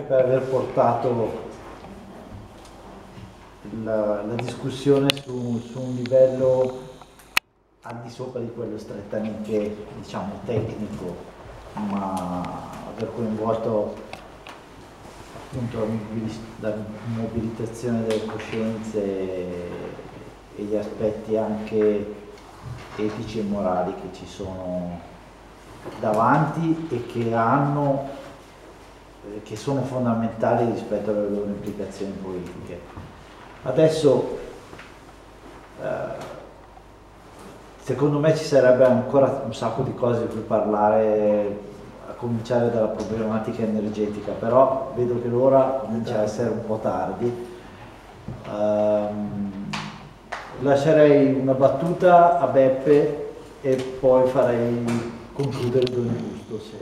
per aver portato la, la discussione su, su, un livello al di sopra di quello strettamente diciamo, tecnico, ma aver coinvolto appunto la mobilitazione delle coscienze e gli aspetti anche etici e morali che ci sono davanti e che hanno eh, che sono fondamentali rispetto alle loro implicazioni politiche. Adesso eh, secondo me ci sarebbe ancora un sacco di cose di cui parlare, a cominciare dalla problematica energetica, però vedo che l'ora comincia a essere un po' tardi. Um, lascerei una battuta a Beppe e poi farei concludere il Gusto se,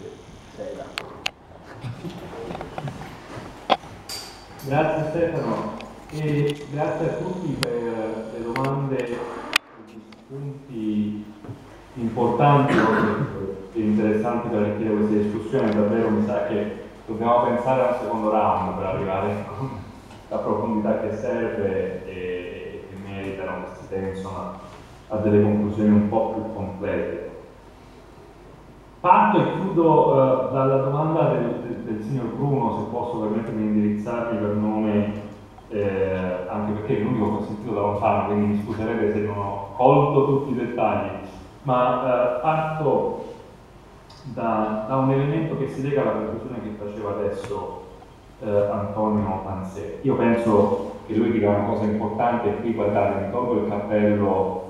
se sei d'accordo. Grazie Stefano e grazie a tutti per le domande e gli spunti importanti e interessanti per arricchire questa discussione. Davvero mi sa che dobbiamo pensare a un secondo round per arrivare con la profondità che serve e che meritano questi temi insomma, a delle conclusioni un po' più complete. Parto e chiudo uh, dalla domanda del, del, del, signor Bruno, se posso permettermi di indirizzarmi per nome, eh, anche perché è l'unico che ho sentito da lontano, quindi mi scuserete se non ho colto tutti i dettagli, ma uh, parto da, da, un elemento che si lega alla conclusione che faceva adesso uh, Antonio Panzè. Io penso che lui dica una cosa importante, e qui guardate, mi tolgo il cappello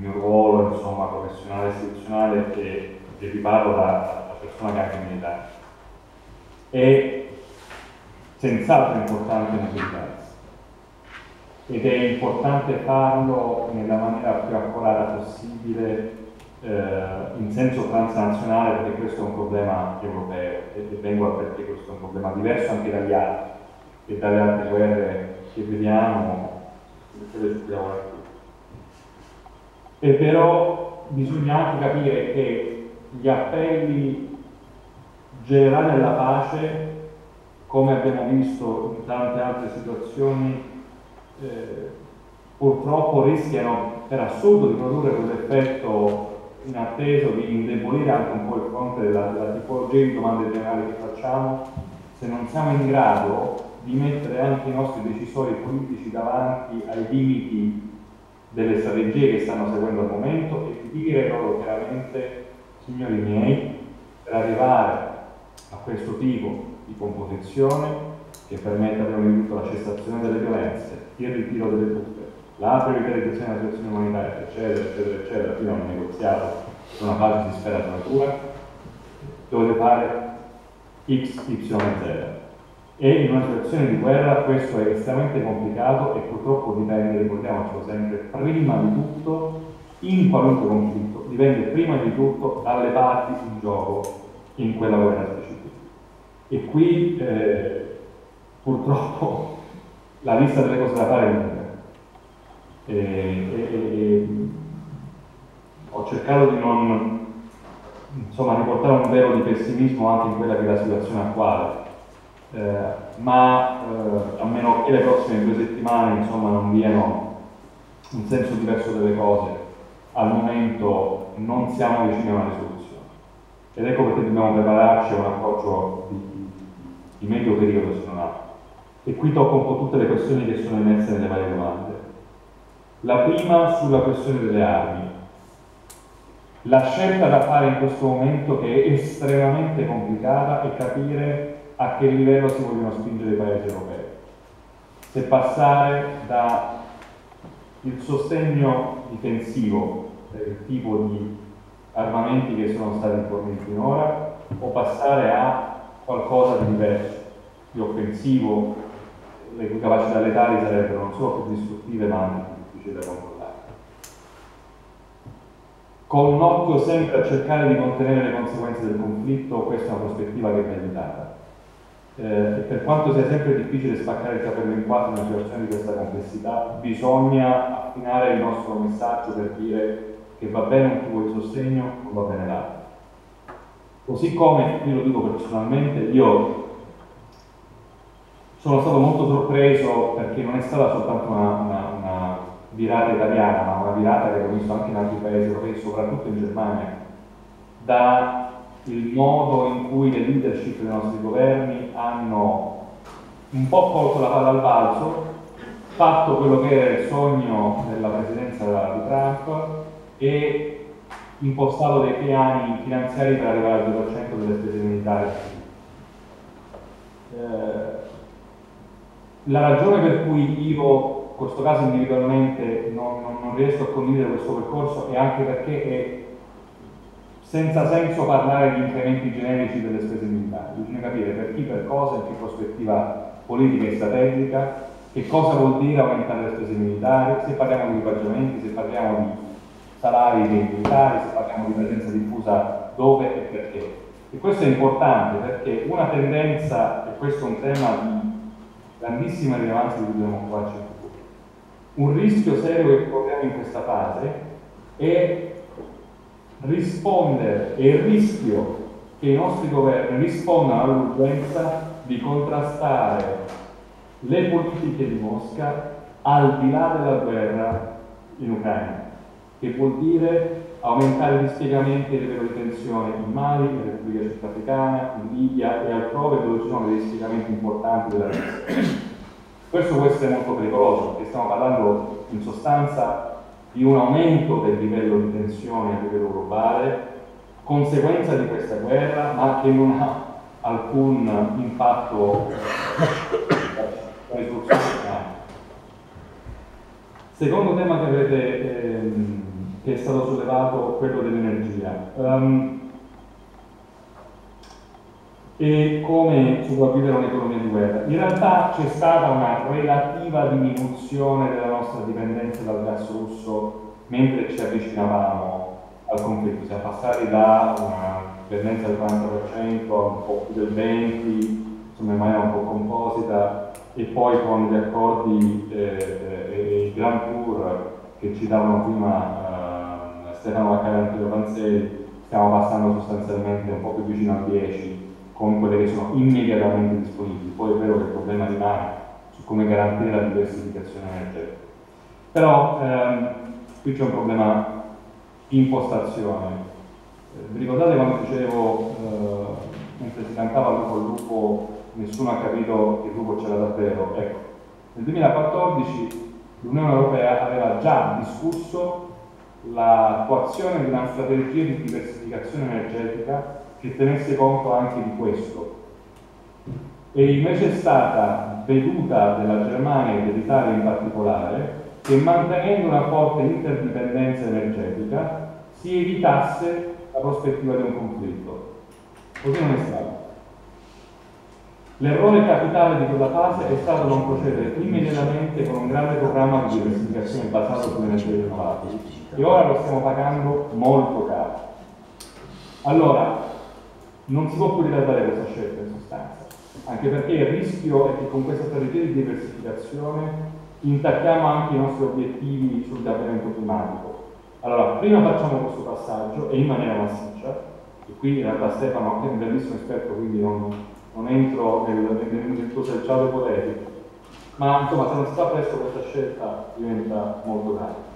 il mio ruolo insomma, professionale e istituzionale che, che parlo da, da persona che è anche militare. È senz'altro importante mobilitarsi ed è importante farlo nella maniera più accurata possibile eh, in senso transnazionale perché questo è un problema europeo e vengo a perché questo è un problema diverso anche dagli altri e dalle altre guerre che vediamo, su cui lavoriamo e però bisogna anche capire che gli appelli generali alla pace, come abbiamo visto in tante altre situazioni, eh, purtroppo rischiano per assurdo di produrre quell'effetto inatteso di indebolire anche un po' il fronte della, della tipologia di domande generali che facciamo. Se non siamo in grado di mettere anche i nostri decisori politici davanti ai limiti delle strategie che stanno seguendo al momento e di dire loro chiaramente, signori miei, per arrivare a questo tipo di composizione che permetta prima di tutto la cessazione delle violenze, il ritiro delle truppe, la prioritizzazione della situazione umanitaria, eccetera, eccetera, eccetera, fino a un negoziato su una fase di sfera natura, dovete fare X, Y Z e in una situazione di guerra questo è estremamente complicato e purtroppo dipende, ricordiamocelo sempre, prima di tutto, in qualunque conflitto, dipende prima di tutto dalle parti in gioco in quella guerra specifica. E qui eh, purtroppo la lista delle cose da fare è lunga. Ho cercato di non insomma, riportare un velo di pessimismo anche in quella che è la situazione attuale ma eh, a meno che le prossime due settimane insomma, non diano un senso diverso delle cose, al momento non siamo vicini a una risoluzione. Ed ecco perché dobbiamo prepararci a un approccio di, di medio periodo se non altro. E qui tocco un po' tutte le questioni che sono emerse nelle varie domande. La prima sulla questione delle armi. La scelta da fare in questo momento, che è estremamente complicata, è capire a che livello si vogliono spingere i paesi europei. Se passare dal sostegno difensivo per il tipo di armamenti che sono stati forniti finora o passare a qualcosa di diverso, di offensivo, le cui capacità letali sarebbero non solo più distruttive ma anche più difficili da controllare. Con un occhio sempre a cercare di contenere le conseguenze del conflitto, questa è una prospettiva che va evitata eh, per quanto sia sempre difficile spaccare il capello in quattro in una situazione di questa complessità, bisogna affinare il nostro messaggio per dire che va bene un tubo di sostegno o va bene l'altro. Così come, io lo dico personalmente, io sono stato molto sorpreso perché non è stata soltanto una, una, una virata italiana, ma una virata che ho visto anche in altri paesi europei, soprattutto in Germania, da il modo in cui le leadership dei nostri governi hanno un po' colto la palla al balzo, fatto quello che era il sogno della presidenza di Trump e impostato dei piani finanziari per arrivare al 2% delle spese militari. Eh, la ragione per cui io, in questo caso individualmente, non, non, non riesco a condividere questo percorso è anche perché è senza senso parlare di incrementi generici delle spese militari, bisogna capire per chi, per cosa, in che prospettiva politica e strategica, che cosa vuol dire aumentare le spese militari, se parliamo di equipaggiamenti, se parliamo di salari dei militari, se parliamo di presenza diffusa dove e perché. E questo è importante perché una tendenza, e questo è un tema di grandissima rilevanza di cui dobbiamo occuparci in futuro, un rischio serio che corriamo in questa fase è rispondere, e il rischio che i nostri governi rispondano all'urgenza di contrastare le politiche di Mosca al di là della guerra in Ucraina, che vuol dire aumentare gli spiegamenti e livello di tensione in Mali, in Repubblica Centrafricana, in Libia e altrove dove ci sono degli spiegamenti importanti della Russia. Questo può essere molto pericoloso perché stiamo parlando in sostanza di un aumento del livello di tensione a livello globale, conseguenza di questa guerra, ma che non ha alcun impatto sulla risoluzione finale. Secondo tema che, avete, ehm, che è stato sollevato, quello dell'energia. Um, e come sopravvivere a un'economia di guerra. In realtà c'è stata una relativa diminuzione della nostra dipendenza dal gas russo mentre ci avvicinavamo al conflitto. Siamo passati da una dipendenza del 40% a un po' più del 20%, insomma in maniera un po' composita, e poi con gli accordi eh, e il Grand Tour che ci davano prima eh, Stefano Vaccari Antonio Panzeri, stiamo passando sostanzialmente un po' più vicino al 10 con quelle che sono immediatamente disponibili. Poi è vero che il problema rimane su come garantire la diversificazione energetica. Però ehm, qui c'è un problema di impostazione. Eh, vi ricordate quando dicevo, eh, mentre si cantava Lupo al lupo, nessuno ha capito che il lupo c'era davvero? Ecco, nel 2014 l'Unione Europea aveva già discusso l'attuazione di una strategia di diversificazione energetica che tenesse conto anche di questo. E invece è stata veduta della Germania e dell'Italia in particolare che mantenendo una forte interdipendenza energetica si evitasse la prospettiva di un conflitto. Così non è stato. L'errore capitale di quella fase è stato non procedere immediatamente con un grande programma di diversificazione basato sulle energie rinnovabili e ora lo stiamo pagando molto caro. Allora, non si può più ritardare questa scelta in sostanza, anche perché il rischio è che con questa strategia di diversificazione intacchiamo anche i nostri obiettivi sul cambiamento climatico. Allora, prima facciamo questo passaggio e in maniera massiccia, e qui in realtà Stefano è un bellissimo esperto, quindi non, non entro nel tuo selciato ipotetico, ma insomma se non si fa presto questa scelta diventa molto grave.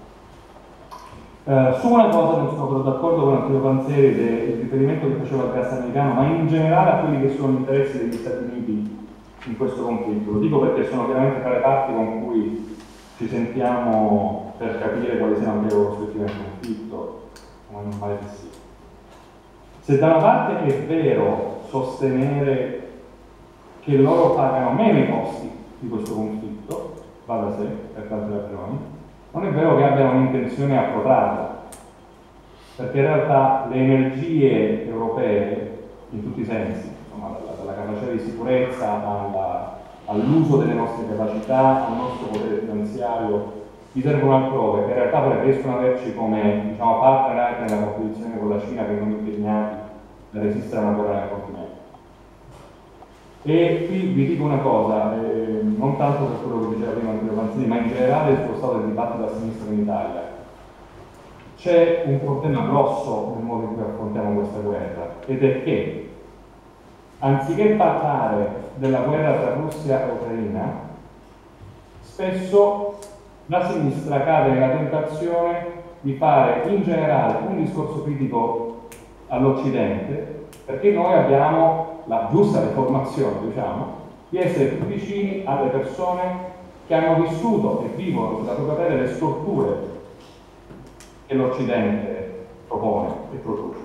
Uh, su una cosa non sono d'accordo con Antonio Panzeri del riferimento che faceva al gas americano, ma in generale a quelli che sono gli interessi degli Stati Uniti in questo conflitto. Lo dico perché sono chiaramente tra le parti con cui ci sentiamo per capire quali siano le loro prospettive del conflitto, è normale che sia. Se da una parte è vero sostenere che loro pagano meno i costi di questo conflitto, va da sé, per tante ragioni, non è vero che abbiano un'intenzione approdata, perché in realtà le energie europee, in tutti i sensi, insomma, dalla, dalla capacità di sicurezza all'uso delle nostre capacità, al nostro potere finanziario, vi servono altrove, che in realtà ad averci come diciamo, partner anche nella competizione con la Cina, che vengono impegnati a resistere a una guerra nel continente. E qui vi dico una cosa, eh, non tanto per quello che diceva prima Antonio Panzini, ma in generale sullo stato del dibattito a sinistra in Italia. c'è un problema grosso nel modo in cui affrontiamo questa guerra ed è che anziché parlare della guerra tra Russia e Ucraina, spesso la sinistra cade nella tentazione di fare in generale un discorso critico all'Occidente, perché noi abbiamo la giusta deformazione, diciamo, di essere più vicini alle persone che hanno vissuto e vivono sulla propria pelle le storture che l'Occidente propone e produce.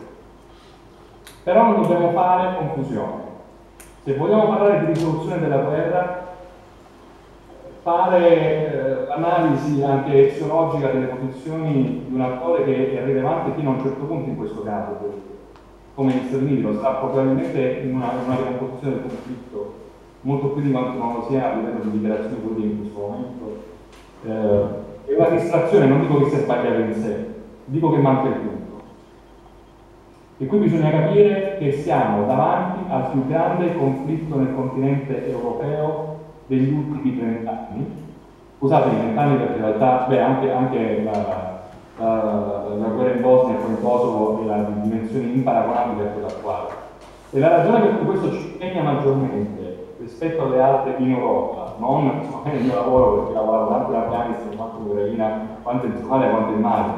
Però non dobbiamo fare confusione. Se vogliamo parlare di risoluzione della guerra, fare eh, analisi anche eziologica delle posizioni di un attore che è rilevante fino a un certo punto in questo caso, come gli Stati Uniti, sta probabilmente in una, una composizione del conflitto molto più di quanto non lo sia a livello di dichiarazione politica in questo momento. Eh, è una distrazione, non dico che sia sbagliata in sé, dico che manca il punto. E qui bisogna capire che siamo davanti al più grande conflitto nel continente europeo degli ultimi 30 anni. Scusate, 30 anni perché in realtà, beh, anche, anche la, la, la, guerra in Bosnia e poi in Kosovo è la dimensione imparagonabile a quella attuale. E la ragione per cui questo ci impegna maggiormente rispetto alle altre in Europa, non nel mio lavoro perché lavoro tanto in Afghanistan quanto in Ucraina, quanto in Somalia, quanto in Mali,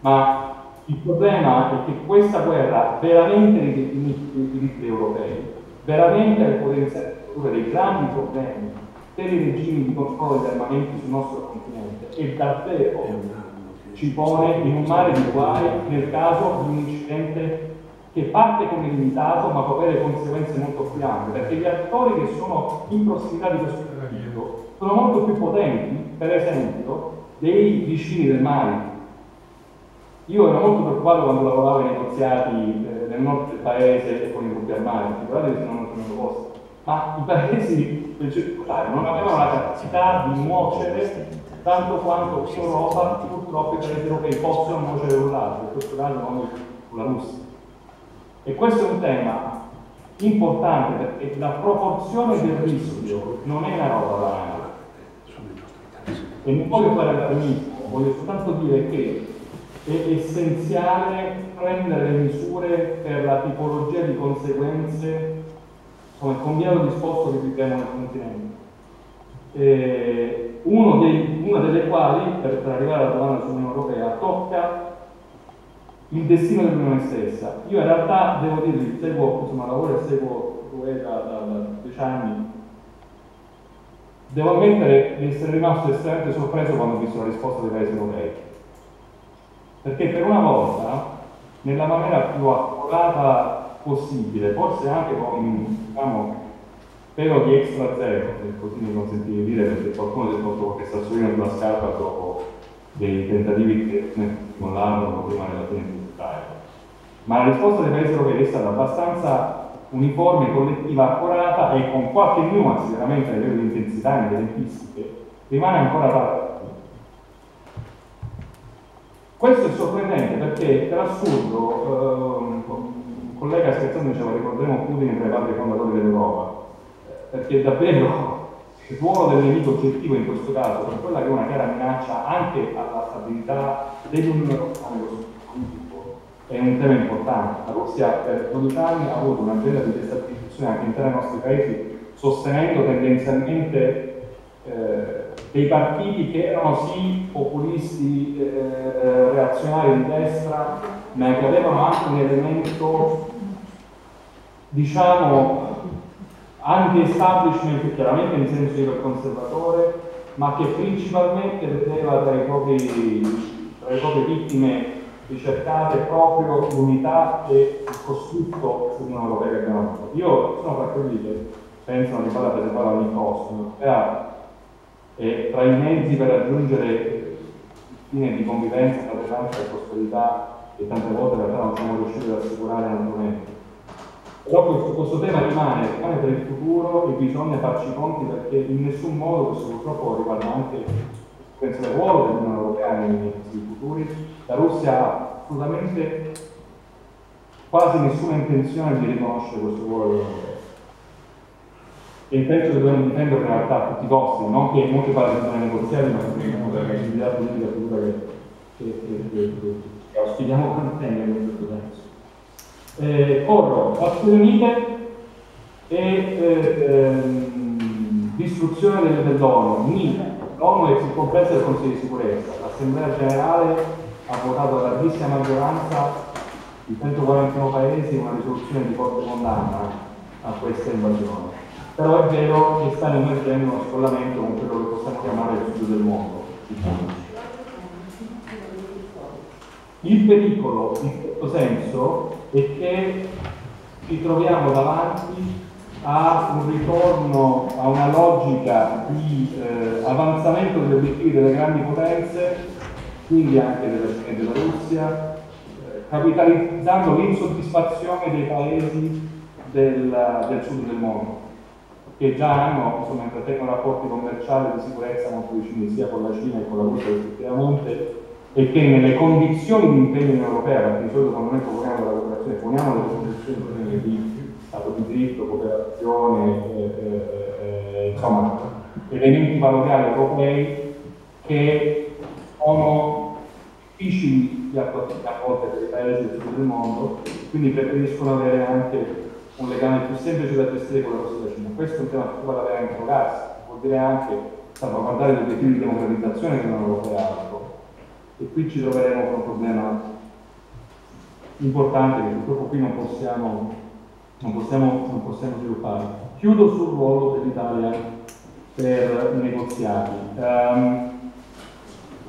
ma il problema è che questa guerra veramente ridefinisce gli equilibri europei, veramente il potenziale di dei grandi problemi per i regimi di controllo degli armamenti sul nostro continente e davvero ci pone in un mare di guai nel caso di un incidente che parte come limitato ma può avere conseguenze molto più ampie, perché gli attori che sono in prossimità di questo conflitto sono molto più potenti, per esempio, dei vicini del Mali. Io ero molto preoccupato quando lavoravo ai negoziati eh, nel nord del paese con i gruppi armati, guardate che non sono posto, ma i paesi del circolare non avevano la capacità di nuocere tanto quanto in Europa purtroppo i paesi europei possono nuocere un l'altro, in questo caso noi con la Russia. E questo è un tema importante perché la proporzione del rischio non è una roba banale. E non voglio fare allarmismo, voglio soltanto dire che è essenziale prendere misure per la tipologia di conseguenze come il combinato disposto che viviamo nel continente. Eh, dei, una delle quali, per, arrivare alla domanda sull'Unione Europea, tocca il destino dell'Unione stessa. Io in realtà devo dirvi, seguo, insomma, lavoro e seguo l'UE da, da, da dieci anni. Devo ammettere di essere rimasto estremamente sorpreso quando ho visto la risposta dei paesi europei. Perché per una volta, nella maniera più accurata possibile, forse anche con diciamo, spero di extra zero, se così mi consentite di dire, perché qualcuno si è fatto qualche sassolino sulla scarpa dopo dei tentativi che mollavano prima della fine di Israele. Ma la risposta dei paesi europei è stata abbastanza uniforme, collettiva, accurata e con qualche nuance veramente a livello di intensità e di tempistiche, rimane ancora tardi. Questo è sorprendente perché per assurdo, ehm, un collega scherzando diceva ricorderemo Putin tra i padri fondatori dell'Europa, perché davvero il ruolo del nemico oggettivo in questo caso, per quella che è una chiara minaccia anche alla stabilità dell'Unione Europea è un tema importante. La Russia per 12 anni ha avuto un'agenda di destabilizzazione anche all'interno dei nostri paesi, sostenendo tendenzialmente eh, dei partiti che erano sì populisti eh, reazionari di destra, ma che avevano anche un elemento, diciamo, anti-establishment chiaramente in senso iperconservatore, ma che principalmente vedeva tra, tra le proprie vittime ricercate proprio l'unità e il costrutto dell'Unione Europea che abbiamo avuto. Io sono tra quelli che pensano di farla preservare a ogni costo, l'Europea è tra i mezzi per raggiungere il fine di convivenza, tolleranza e prosperità che tante volte in realtà non siamo riusciti ad assicurare naturalmente. Però questo, questo, tema rimane, rimane per il futuro e bisogna farci conti perché in nessun modo questo purtroppo riguarda anche penso al ruolo dell'Unione Europea nei futuri. La Russia ha assolutamente quasi nessuna intenzione di riconoscere questo ruolo dell'Unione Europea. E penso che dobbiamo difendere in realtà a tutti i costi, non che molti parlino nei negoziati, ma per la possibilità politica futura che, che, che, che, che sfidiamo Cantene in questo senso. Eh, corro, Nazioni Unite e eh, ehm, distruzione del, dell'ONU, NIE, l'ONU è più complessa del Consiglio di sicurezza, l'Assemblea Generale ha votato a larghissima maggioranza di 141 paesi una risoluzione di forte condanna a questa invasione. Però è vero che sta emergendo uno scollamento con quello che possiamo chiamare il sud del mondo. Il pericolo, in questo senso, è che ci troviamo davanti a un ritorno a una logica di eh, avanzamento degli obiettivi delle grandi potenze, quindi anche della Cina e della Russia, eh, capitalizzando l'insoddisfazione dei paesi del, del, sud del mondo, che già hanno, insomma, intrattengono rapporti commerciali di sicurezza molto vicini sia con la Cina che con la Russia rispettivamente, e che nelle condizioni di impegno in europea, perché di solito quando noi proponiamo la cooperazione poniamo le condizioni di Stato di diritto, cooperazione, eh, eh, eh, insomma, elementi valoriali europei che sono difficili di attuare a volte per i paesi del sud del mondo, quindi preferiscono avere anche un legame più semplice da gestire con la e la Cina. Questo è un tema su cui vale la pena interrogarsi, vuol dire anche salvaguardare gli obiettivi di democratizzazione che non europea. E qui ci troveremo con un problema importante che purtroppo qui non possiamo non possiamo, non possiamo sviluppare. Chiudo sul ruolo dell'Italia per i negoziati. Um,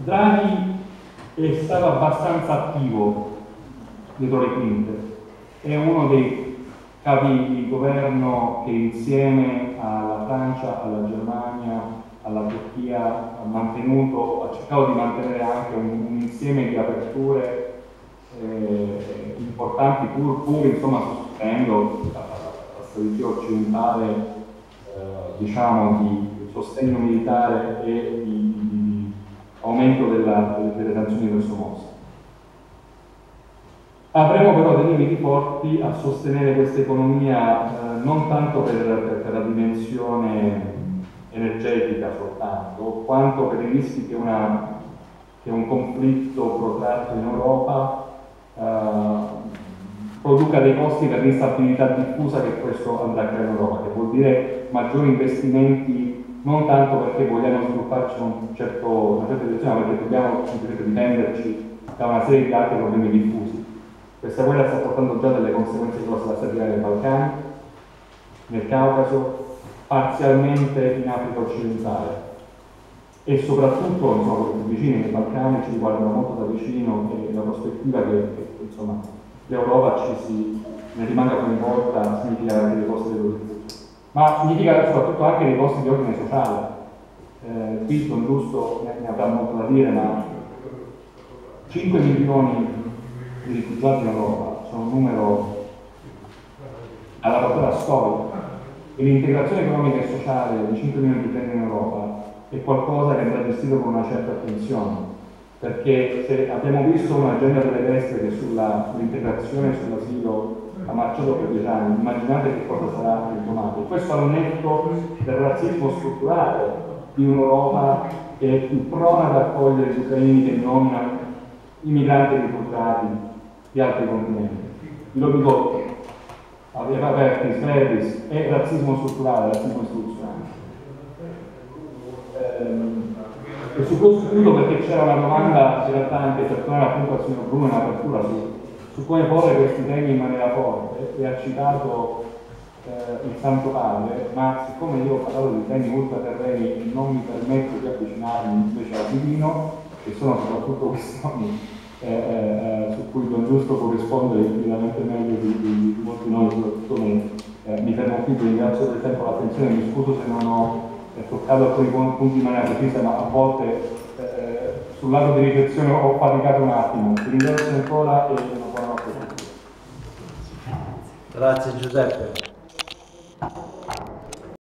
Draghi è stato abbastanza attivo dietro le quinte, è uno dei capi di governo che insieme alla Francia, alla Germania, alla Turchia ha mantenuto, ha cercato di mantenere anche un, un insieme di aperture eh, importanti pur, pur insomma, sostenendo la, strategia occidentale eh, diciamo, di sostegno militare e di, di, aumento della, delle, delle sanzioni verso Mosca. Avremo però dei limiti forti a sostenere questa economia eh, non tanto per, per, per, la dimensione energetica soltanto, quanto per i rischi che, una, che un conflitto protratto in Europa eh, produca dei costi per l'instabilità diffusa che questo andrà a creare in Europa, che vuol dire maggiori investimenti non tanto perché vogliamo svilupparci un certo, una certa direzione, ma perché dobbiamo difenderci da una serie di altri problemi diffusi. Questa guerra sta portando già delle conseguenze grosse da stabilire nei Balcani, nel Caucaso, parzialmente in Africa occidentale e soprattutto insomma, più vicini nei Balcani ci riguardano molto da vicino e la prospettiva che, l'Europa ci si, ne rimanga coinvolta significa anche dei costi dello sviluppo, ma significa soprattutto anche dei costi di ordine sociale. Eh, qui Don Giusto ne, ne avrà molto da dire, ma 5 milioni di rifugiati in Europa sono un numero alla portata storica e l'integrazione economica e sociale di 5 milioni di utenti in Europa è qualcosa che andrà gestito con una certa attenzione perché se abbiamo visto un'agenda delle destre che sull'integrazione e sull'asilo ha marciato per dieci anni, immaginate che cosa sarà il domani. Questo al netto del razzismo strutturale di un'Europa che è più prona ad accogliere gli ucraini che non i migranti rifugiati di altri continenti. Lo dico aveva aperti, Svedis, è razzismo strutturale, razzismo istituzionale. Ehm, e su questo chiudo perché c'era una domanda in realtà anche per tornare appunto al signor Bruno in apertura su, su, come porre questi temi in maniera forte e ha citato eh, il Santo Padre, ma siccome io ho parlato di temi ultraterreni e non mi permetto di avvicinarmi invece al divino, che sono soprattutto questioni su cui Don Giusto può rispondere infinitamente meglio di, di, di molti noi, soprattutto me, eh, mi fermo qui, vi ringrazio del tempo l'attenzione, mi scuso se non ho toccato alcuni punti in maniera precisa, ma a volte eh, sul lato di riflessione ho faticato un attimo. Vi ringrazio ancora e una buona a tutti. Grazie Giuseppe.